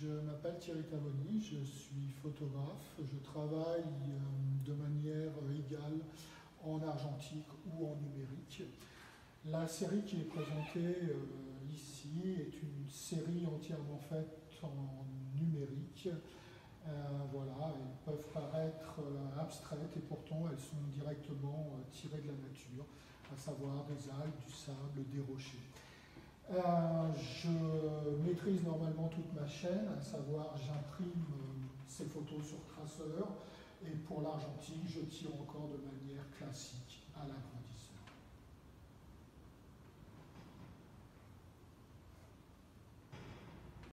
Je m'appelle Thierry Tavoni, je suis photographe. Je travaille euh, de manière égale en argentique ou en numérique. La série qui est présentée euh, ici est une série entièrement faite en numérique. Euh, voilà, elles peuvent paraître abstraites et pourtant elles sont directement tirées de la nature, à savoir des algues, du sable, des rochers. Maîtrise normalement toute ma chaîne, à savoir j'imprime euh, ces photos sur traceur et pour l'argentique je tire encore de manière classique.